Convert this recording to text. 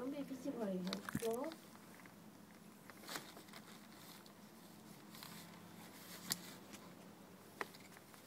Don't be busy worrying, huh? Floor?